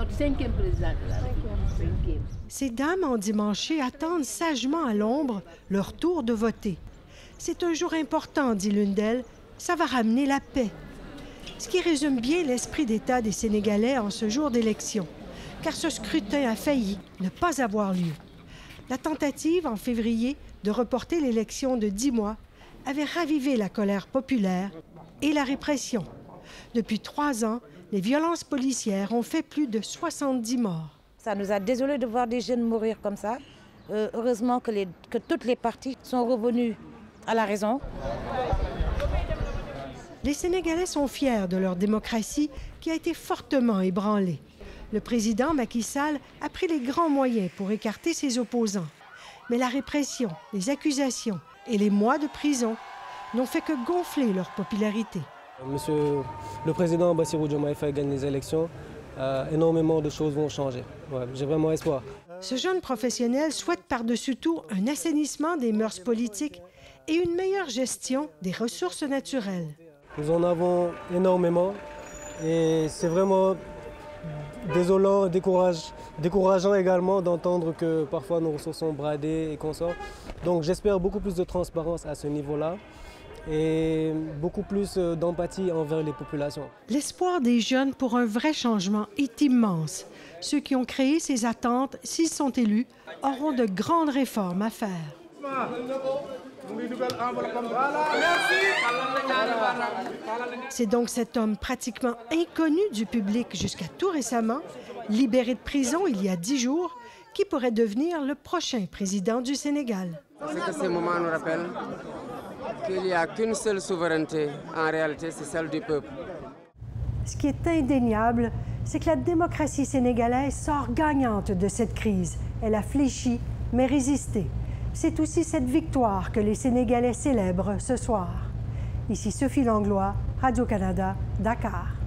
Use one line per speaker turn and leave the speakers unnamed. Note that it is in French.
notre cinquième président de la République.
Ces dames endimanchées attendent sagement à l'ombre leur tour de voter. C'est un jour important, dit l'une d'elles. Ça va ramener la paix. Ce qui résume bien l'esprit d'État des Sénégalais en ce jour d'élection, car ce scrutin a failli ne pas avoir lieu. La tentative, en février, de reporter l'élection de dix mois avait ravivé la colère populaire et la répression. Depuis trois ans, les violences policières ont fait plus de 70 morts.
Ça nous a désolé de voir des jeunes mourir comme ça. Euh, heureusement que, les, que toutes les parties sont revenues à la raison.
Les Sénégalais sont fiers de leur démocratie qui a été fortement ébranlée. Le président Macky Sall a pris les grands moyens pour écarter ses opposants. Mais la répression, les accusations et les mois de prison n'ont fait que gonfler leur popularité.
Monsieur le président Bassirou Diomaye Faye gagne les élections, euh, énormément de choses vont changer. Ouais, J'ai vraiment espoir.
Ce jeune professionnel souhaite par-dessus tout un assainissement des mœurs politiques et une meilleure gestion des ressources naturelles.
Nous en avons énormément et c'est vraiment désolant, décourage- décourageant également d'entendre que parfois nos ressources sont bradées et qu'on sort. Donc j'espère beaucoup plus de transparence à ce niveau-là et beaucoup plus euh, d'empathie envers les populations.
L'espoir des jeunes pour un vrai changement est immense. Ceux qui ont créé ces attentes, s'ils sont élus, auront de grandes réformes à faire. C'est donc cet homme pratiquement inconnu du public jusqu'à tout récemment, libéré de prison il y a dix jours, qui pourrait devenir le prochain président du Sénégal.
C'est que ces moments nous rappellent qu'il n'y a qu'une seule souveraineté, en réalité, c'est celle du peuple.
Ce qui est indéniable, c'est que la démocratie sénégalaise sort gagnante de cette crise. Elle a fléchi, mais résisté. C'est aussi cette victoire que les Sénégalais célèbrent ce soir. Ici Sophie Langlois, Radio-Canada, Dakar.